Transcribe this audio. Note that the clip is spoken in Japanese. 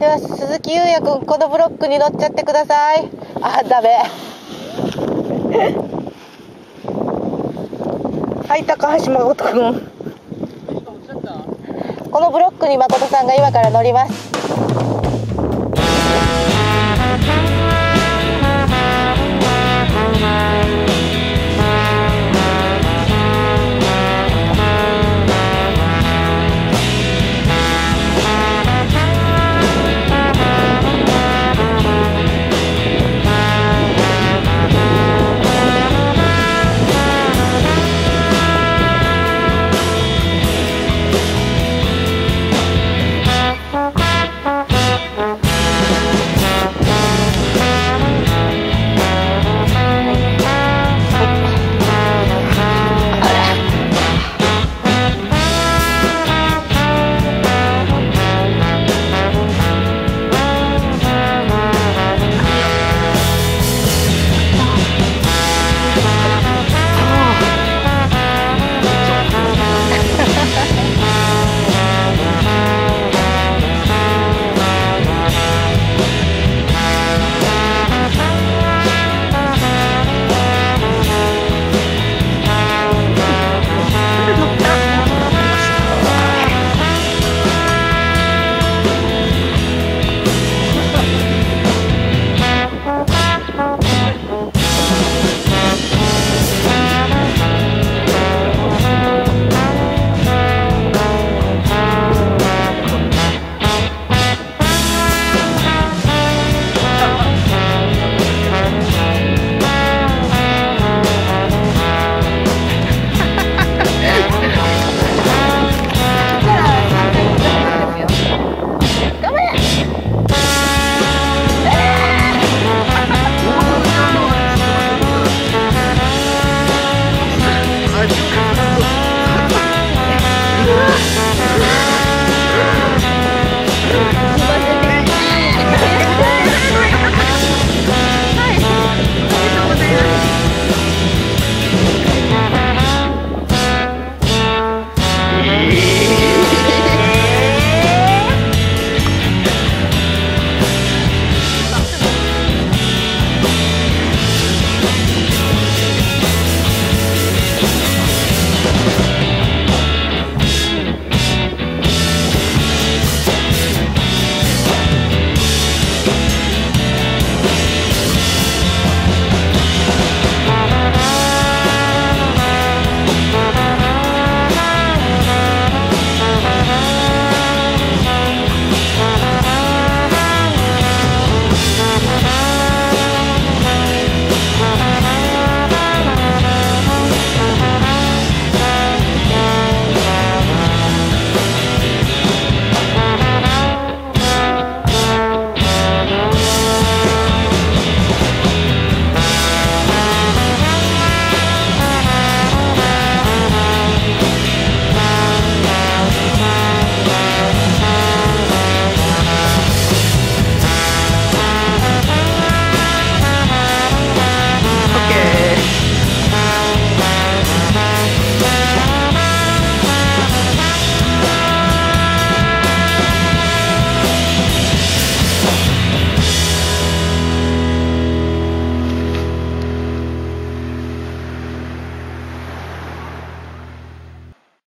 では鈴木優也君このブロックに乗っちゃってください。あダメ。はい高橋誠君このブロックに誠さんが今から乗ります。